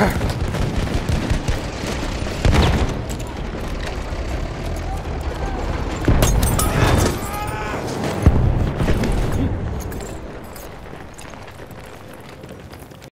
Huh.